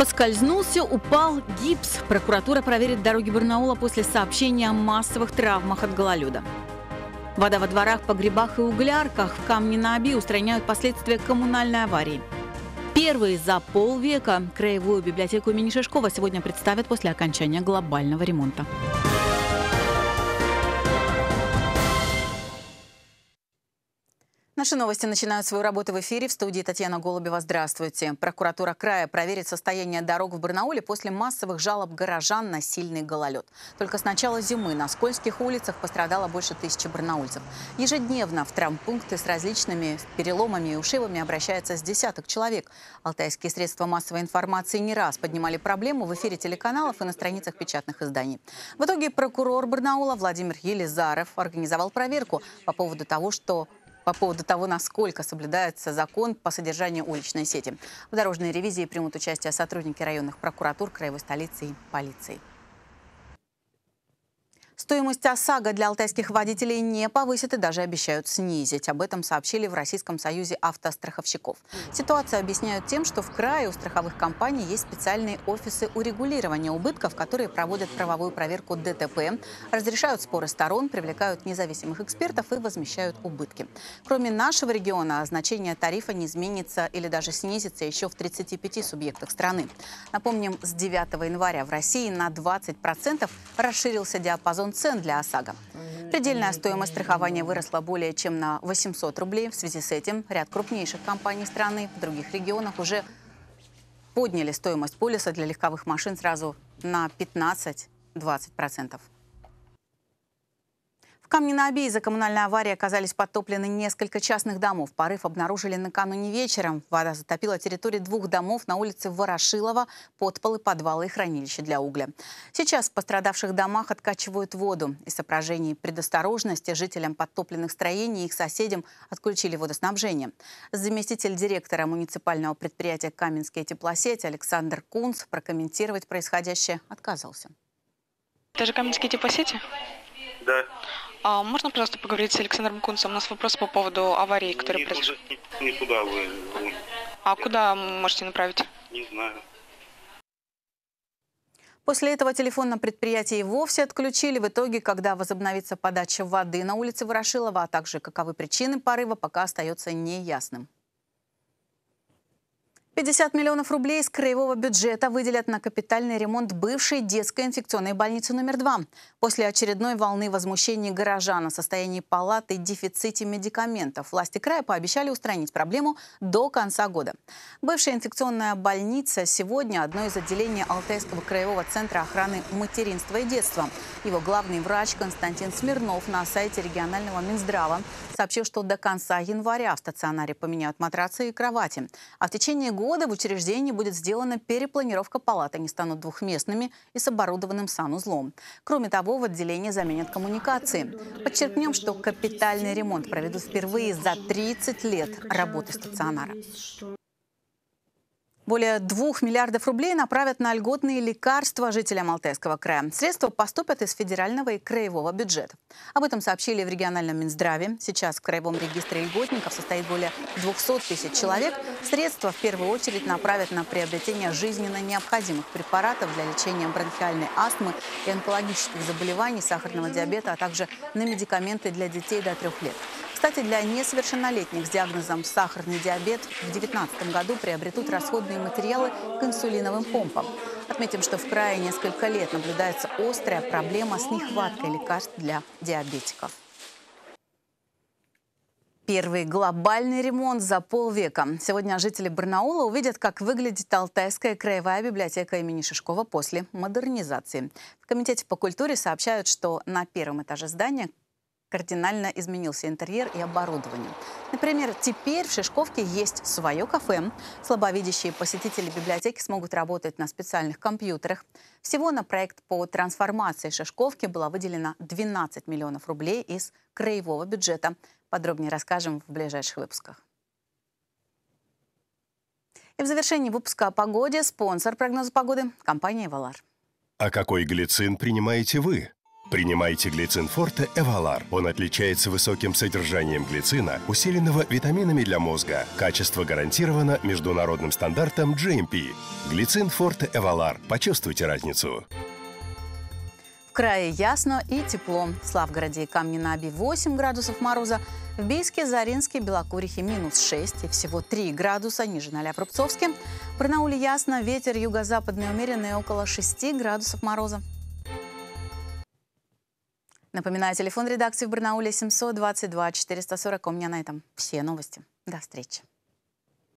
Поскользнулся, упал гипс. Прокуратура проверит дороги Барнаула после сообщения о массовых травмах от гололеда. Вода во дворах, погребах и углярках в камне на Оби устраняют последствия коммунальной аварии. Первые за полвека краевую библиотеку имени Шишкова сегодня представят после окончания глобального ремонта. Наши новости начинают свою работу в эфире. В студии Татьяна Голубева. Здравствуйте. Прокуратура края проверит состояние дорог в Барнауле после массовых жалоб горожан на сильный гололед. Только с начала зимы на скользких улицах пострадало больше тысячи барнаульцев. Ежедневно в травмпункты с различными переломами и ушибами обращается с десяток человек. Алтайские средства массовой информации не раз поднимали проблему в эфире телеканалов и на страницах печатных изданий. В итоге прокурор Барнаула Владимир Елизаров организовал проверку по поводу того, что по поводу того, насколько соблюдается закон по содержанию уличной сети. В дорожной ревизии примут участие сотрудники районных прокуратур, краевой столицы и полиции. Стоимость ОСАГО для алтайских водителей не повысят и даже обещают снизить. Об этом сообщили в Российском союзе автостраховщиков. Ситуацию объясняют тем, что в крае у страховых компаний есть специальные офисы урегулирования убытков, которые проводят правовую проверку ДТП, разрешают споры сторон, привлекают независимых экспертов и возмещают убытки. Кроме нашего региона, значение тарифа не изменится или даже снизится еще в 35 субъектах страны. Напомним, с 9 января в России на 20% расширился диапазон диапазон цен для ОСАГО. Предельная стоимость страхования выросла более чем на 800 рублей. В связи с этим ряд крупнейших компаний страны в других регионах уже подняли стоимость полиса для легковых машин сразу на 15-20%. Камни на Оби из-за коммунальной аварии оказались подтоплены несколько частных домов. Порыв обнаружили накануне вечером. Вода затопила территорию двух домов на улице Ворошилова, подполы, подвалы и хранилища для угля. Сейчас в пострадавших домах откачивают воду. Из соображений предосторожности жителям подтопленных строений и их соседям отключили водоснабжение. Заместитель директора муниципального предприятия «Каменские теплосети» Александр Кунц прокомментировать происходящее отказался. Это же «Каменские теплосети»? Да. А можно, пожалуйста, поговорить с Александром Кунцем? У нас вопрос по поводу аварии, которая произошла. Не туда вы. А куда можете направить? Не знаю. После этого телефон на предприятии вовсе отключили. В итоге, когда возобновится подача воды на улице Ворошилова, а также каковы причины порыва, пока остается неясным. 50 миллионов рублей из краевого бюджета выделят на капитальный ремонт бывшей детской инфекционной больницы номер два. После очередной волны возмущений горожан о состоянии палаты и дефиците медикаментов власти края пообещали устранить проблему до конца года. Бывшая инфекционная больница сегодня одно из отделений Алтайского краевого центра охраны материнства и детства. Его главный врач Константин Смирнов на сайте регионального Минздрава сообщил, что до конца января в стационаре поменяют матрацы и кровати. А в течение года в учреждении будет сделана перепланировка палат. Они станут двухместными и с оборудованным санузлом. Кроме того, в отделении заменят коммуникации. Подчеркнем, что капитальный ремонт проведут впервые за 30 лет работы стационара. Более двух миллиардов рублей направят на льготные лекарства жителям Алтайского края. Средства поступят из федерального и краевого бюджета. Об этом сообщили в региональном Минздраве. Сейчас в краевом регистре льготников состоит более 200 тысяч человек. Средства в первую очередь направят на приобретение жизненно необходимых препаратов для лечения бронхиальной астмы и онкологических заболеваний, сахарного диабета, а также на медикаменты для детей до трех лет. Кстати, для несовершеннолетних с диагнозом сахарный диабет в 2019 году приобретут расходные материалы к инсулиновым помпам. Отметим, что в крае несколько лет наблюдается острая проблема с нехваткой лекарств для диабетиков. Первый глобальный ремонт за полвека. Сегодня жители Барнаула увидят, как выглядит Алтайская краевая библиотека имени Шишкова после модернизации. В Комитете по культуре сообщают, что на первом этаже здания кардинально изменился интерьер и оборудование. Например, теперь в Шишковке есть свое кафе. Слабовидящие посетители библиотеки смогут работать на специальных компьютерах. Всего на проект по трансформации Шишковки было выделено 12 миллионов рублей из краевого бюджета. Подробнее расскажем в ближайших выпусках. И в завершении выпуска о погоде спонсор прогноза погоды – компания «Валар». А какой глицин принимаете вы? Принимайте глицин Форте Эвалар. Он отличается высоким содержанием глицина, усиленного витаминами для мозга. Качество гарантировано международным стандартом GMP. Глицин Форте Эвалар. Почувствуйте разницу. В крае ясно и тепло. В Славгороде и Камне-на-Оби 8 градусов мороза. В Бийске, Заринске, Белокурихе минус 6 и всего 3 градуса ниже 0 в Рубцовске. В Барнауле ясно, ветер юго-западный умеренный около 6 градусов мороза. Напоминаю, телефон редакции в Барнауле 722 440. У меня на этом все новости. До встречи.